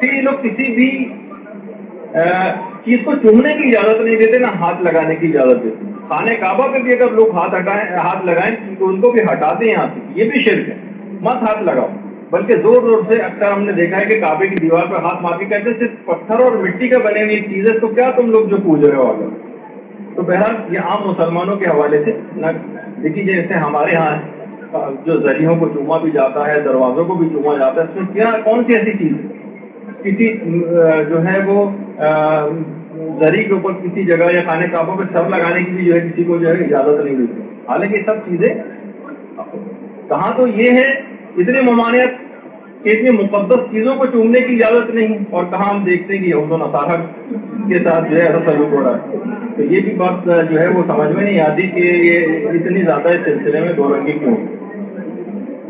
फिर ये लोग किसी भी चीज़ को चूमने की इजाज़त नहीं देते, ना हाथ लगाने की इजाज़त देते। खाने काबा पे भी अगर लोग हाथ हटाएँ, हाथ लगाएँ तो उनको भी हटाते हैं यहाँ से ये भी शिरक है। मत हाथ लगाओ। बल्कि ज़ोर ज़ोर से अक्सर हमने देखा है कि काबे की दीवार पर हाथ के कहते सिर्फ़ पत्थर और मिट्टी का बने हुई चीज़ तो क्या तुम लोग जो पूज रहे हो अगर तो बहरहाल, ये आम मुसलमानों के हवाले से, न, देखिए जैसे हमारे यहाँ जो जरियों को चूमा भी जाता है, दरवाजों को भी चूमा जाता है इसमें क्या, कौन सी ऐसी चीज़ है? किसी जो है वो जरी के ऊपर किसी जगह या खाने काबों पे सर लगाने की भी जो है किसी को जो है इजाज़त नहीं मिलती। हालाँकि सब चीज़ें कहा तो ये है, इतनी ममानियत, इतनी मुकदस चीज़ों को चूमने की इजाज़त नहीं, और कहा हम देखते हैं कि यहूद नसारा के साथ जो है ऐसा सलूक हो रहा है। तो ये भी बात जो है वो समझ में नहीं आती कि ये इतनी ज़्यादा इस सिलसिले में दो रंगी क्यों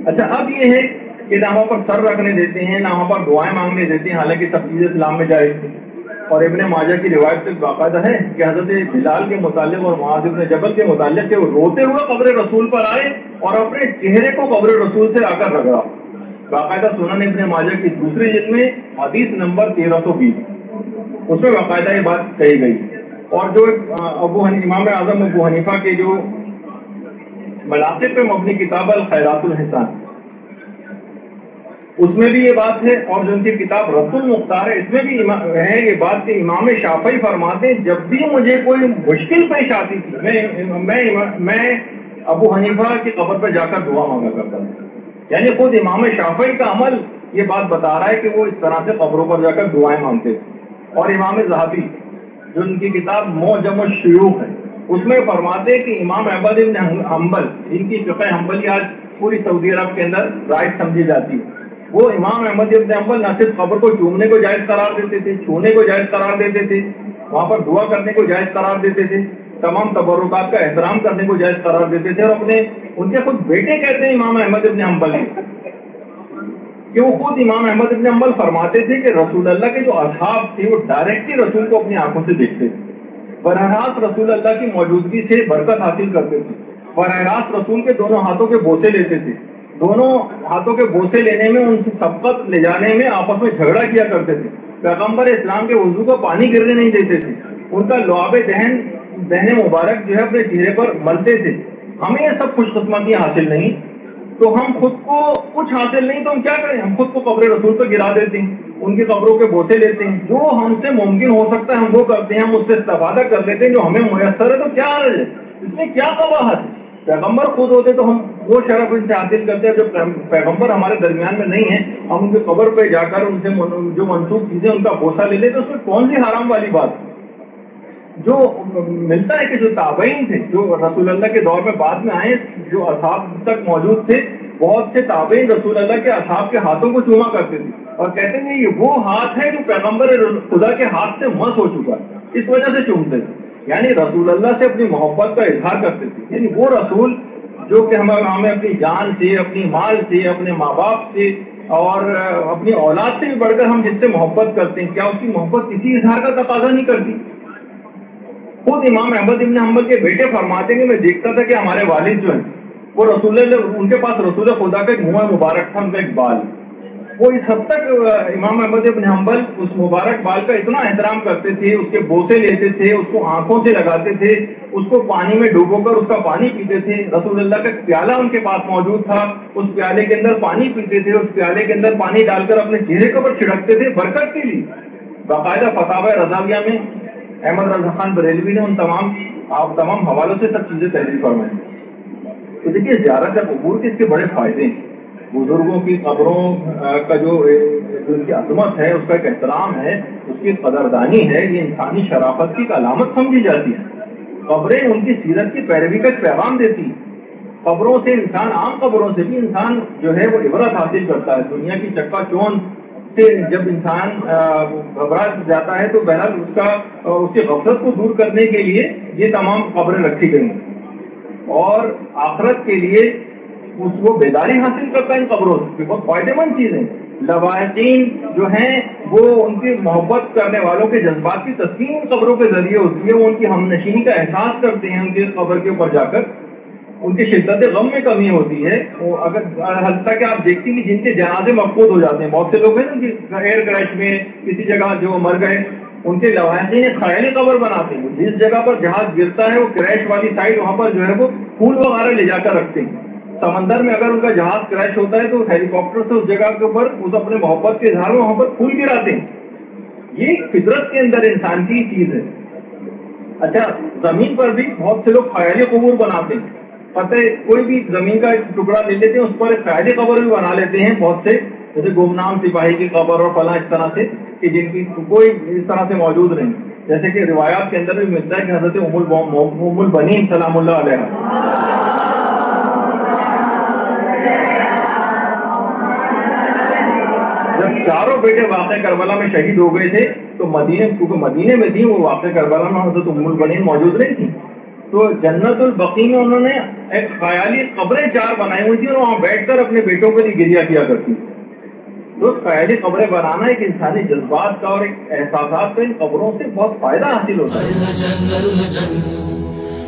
अच्छा अब ये है कि ना वहाँ पर सर रखने देते हैं, ना वहाँ पर दुआएँ मांगने देते हैं, हालाँकि सब चीज़ें इस्लाम में जाए। थी और इबन माजा की रिवायत से बाकायदा है कि हज़रत बिलाल के मुतालिक और महाज इबन जबल के मुतालिक के वो रोते हुए कब्र रसूल पर आए और अपने चेहरे को कब्र रसूल से आकर रगड़ा बाकायदा सुनन इबन माजा की दूसरी जिल में हदीस नंबर तेरह सौ बीस। उसमें बाकायदा ये बात कही गई। और जो अबू इमाम आज़म अबू हनीफा के जो मलासिब पे मबनी किताब अल खैरातुल हिसान उसमें भी ये बात है, और जो उनकी किताब रसुल मुख्तार है, इसमें भी है ये बात कि इमाम शाफी फरमाते जब भी मुझे कोई मुश्किल पेश आती थी, मैं मैं मैं अबू हनीफा की कबर पर जाकर दुआ मांगा करता था। यानी खुद इमाम शाफी का अमल ये बात बता रहा है कि वो इस तरह से कब्रों पर जाकर दुआएँ मांगते थे। और इमाम जहाबी, जो उनकी किताब मोजम शयूख है, उसमें फरमाते कि इमाम अहमद इब्न हम्बल इनकी फ़िक़ हम्बली आज पूरी सऊदी अरब के अंदर राइट समझी जाती है। वो इमाम अहमद इब्न हम्बल न सिर्फ़ कब्र को चूमने को जायज़ करार देते थे, छूने को जायज़ करार देते थे, वहाँ पर दुआ करने को जायज़ करार देते थे, तमाम तबरुकात का एहतराम करने को जायज़ करार देते थे और अपने, उनके खुद बेटे कहते हैं इमाम अहमद इब्न हम्बल कि वो खुद इमाम अहमद इब्न हम्बल फरमाते थे कि रसूल अल्लाह के जो असहाब थे, वो डायरेक्टली रसूल को अपनी आँखों से देखते थे। बरहरास रसूल अल्लाह की मौजूदगी से बरकत हासिल करते थे। बरहरास रसूल के दोनों हाथों के बोसे लेते थे। दोनों हाथों के बोसे लेने में, उनकी सबकत ले जाने में आपस में झगड़ा किया करते थे। पैगंबर इस्लाम के वज़ू को पानी गिरने नहीं देते थे। उनका लुआब दहन दहन मुबारक जो है अपने चेहरे पर मलते थे। हमें ये सब खुशकस्मती हासिल नहीं। तो हम खुद को कुछ हासिल नहीं तो हम क्या करें? हम खुद को कब्र रसूल पर गिरा देते हैं, उनकी कब्रों के बोसे लेते हैं। जो हमसे मुमकिन हो सकता है, हम वो करते हैं, हम उससे तबादा कर लेते हैं जो हमें मुयसर है। तो क्या है? इसमें क्या कबाहत है पैगंबर खुद होते तो हम वो शरफ इनसे हासिल करते हैं, जो पैगंबर हमारे दरमियान में नहीं है। हम उनके कब्र पे जाकर उनसे जो मनसूख चीज़ें, उनका बोसा ले लेते उसमें कौन सी हराम वाली बात? जो मिलता है कि जो ताबईन थे, जो रसूल अल्लाह के दौर में बाद में आए, जो असाब तक मौजूद थे, बहुत से ताबईन रसूल अल्लाह के असाब के हाथों को चूमा करते थे। और कहते हैं, ये वो हाथ है जो पैगंबर खुदा के हाथ से मस हो चुका है। इस वजह से चूमते थे। यानी रसूल अल्लाह से अपनी मोहब्बत का इजहार करते थे। यानी वो रसूल जो कि हम हमें अपनी जान से, अपनी माल से, अपने माँ बाप से और अपनी औलाद से भी बढ़कर हम जिससे मोहब्बत करते हैं। क्या उसकी मोहब्बत किसी इजहार का तकाजा नहीं करती? खुद इमाम अहमद इबन अहमद के बेटे फरमाते हैं मैं देखता था कि हमारे वालिद जो है, वो रसूल उनके पास रसूल खुदा का एक मुँह मुबारक था, उनका एक बाल। वो इस हद तक इमाम अहमद इब्न हम्बल उस मुबारक बाल का इतना एहतराम करते थे, उसके बोसे लेते थे, उसको आँखों से लगाते थे, उसको पानी में डूबोकर उसका पानी पीते थे। रसूलुल्लाह का प्याला उनके पास मौजूद था। उस प्याले के अंदर पानी पीते थे, उस प्याले के अंदर पानी डालकर अपने चेहरे के ऊपर छिड़कते थे बरकत के लिए। बाकायदा फतावा रजाविया में अहमद रजा खान बरेलवी ने उन तमाम आप तमाम हवालों से सब चीज़ें तहरीर फरमाई। तो देखिए ज़्यादा कबूर के इसके बड़े फ़ायदे हैं। बुज़ुर्गों की कब्रों का जो उनकी अजमत है, उसका एक एहतराम है, उसकी कदरदानी है, ये इंसानी शराफत की अलामत समझी जाती है। कब्रें उनकी सीरत की पैरवी का पैगाम देती है। कब्रों से इंसान, आम कब्रों से भी इंसान जो है, वो इबरत हासिल करता है। दुनिया की चक्का चौन से जब इंसान घबरा जाता है तो बहरहाल उसका उसके गफलत को दूर करने के लिए ये तमाम खबरें रखी गई और आखरत के लिए उसको बेदारी हासिल करता है इन कब्रों से बहुत फ़ायदेमंद चीज़ है। लवातीन जो हैं, वो उनकी मोहब्बत करने वालों के जज्बात की तस्वीर कब्रों के ज़रिए होती है। वो उनकी हम नशीनी का एहसास करते हैं उनके कब्र के ऊपर जाकर। उनकी शिद्दत गम में कमी होती है। वो अगर हद तक आप देखते हैं कि जिनके जनाजे मफबूत हो जाते हैं, बहुत से लोग हैं ना कि एयर क्रैश में किसी जगह जो मर गए, उनके लवाहकीन ख्याली कबर बनाते हैं। जिस जगह पर जहाज़ गिरता है, वो क्रैश वाली साइड वहाँ पर जो है वो फूल वगैरह ले जाकर रखते हैं। समंदर में अगर उनका जहाज़ क्रैश होता है तो हेलीकॉप्टर से उस जगह के ऊपर उस अपने मोहब्बत के इजहार में वहाँ पर फूल गिराते हैं। ये फितरत के अंदर इंसान की चीज़ है। अच्छा ज़मीन पर भी बहुत से लोग ख्याली कबूर बनाते हैं। पता है, कोई भी ज़मीन का टुकड़ा ले लेते हैं, उस पर ख्याली कबर भी बना लेते हैं बहुत से। जैसे गुमनाम सिपाही की कबर और फला इस तरह से कि जिनकी कोई इस तरह से मौजूद नहीं। जैसे कि रिवायात के अंदर भी मिलता है कि हज़रत उमुल बनी सलामुल्लाह चारों बेटे वाक़ करबला में शहीद हो गए थे तो मदीने, क्योंकि मदीने में थी वो वाक़ करबला में हज़रत उमुल बनीन मौजूद नहीं थी। तो जन्नतुल बकी में उन्होंने एक ख्याली कब्रें चार बनाई हुई थी, और वहाँ बैठकर अपने बेटों के लिए गिरिया किया करती तो ख्याली कब्रें बनाना एक इंसानी जज्बात का और एक एहसास का इन कब्रों से बहुत फ़ायदा हासिल होता है।